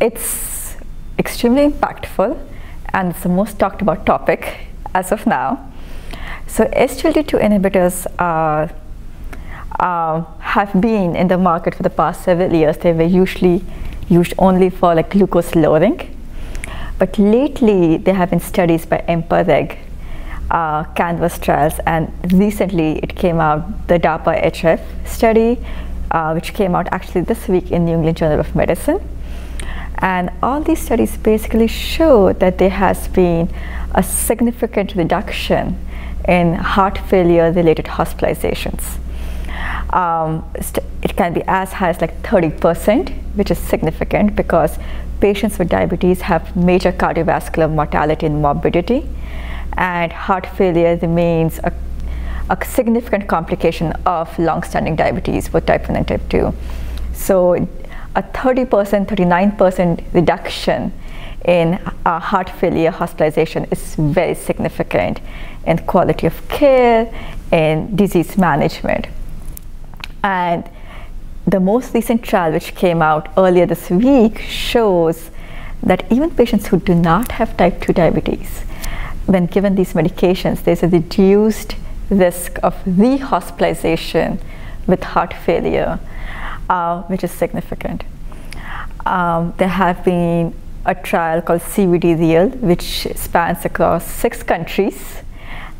it's extremely impactful and it's the most talked about topic as of now. So SGLT2 inhibitors are, uh, have been in the market for the past several years. They were usually used only for like glucose lowering. But lately there have been studies by EMPA-REG, uh, Canvas trials, and recently it came out, the DAPA-HF study, uh, which came out actually this week in the New England Journal of Medicine. And all these studies basically show that there has been a significant reduction in heart failure related hospitalizations. Um, it can be as high as like 30%, which is significant because patients with diabetes have major cardiovascular mortality and morbidity, and heart failure remains a, a significant complication of long-standing diabetes, both type 1 and type 2. So a 30%, 39% reduction in uh, heart failure hospitalization is very significant in quality of care and disease management. And the most recent trial, which came out earlier this week, shows that even patients who do not have type 2 diabetes, when given these medications, there's a reduced risk of rehospitalization with heart failure, uh, which is significant. Um, there have been a trial called CVD which spans across six countries,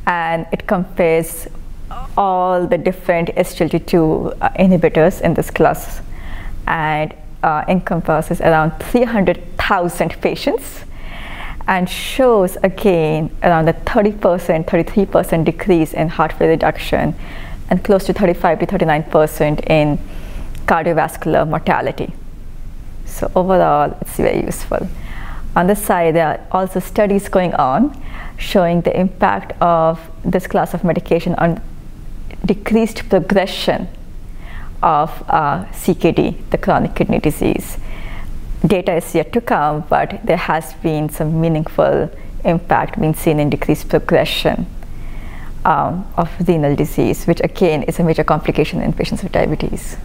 and it compares all the different SGLT2 uh, inhibitors in this class, and uh, encompasses around 300,000 patients and shows again around a 30%, 33% decrease in heart failure reduction and close to 35 to 39% in cardiovascular mortality. So overall, it's very useful. On this side, there are also studies going on showing the impact of this class of medication on decreased progression of uh, CKD, the chronic kidney disease. Data is yet to come, but there has been some meaningful impact being seen in decreased progression um, of renal disease, which again is a major complication in patients with diabetes.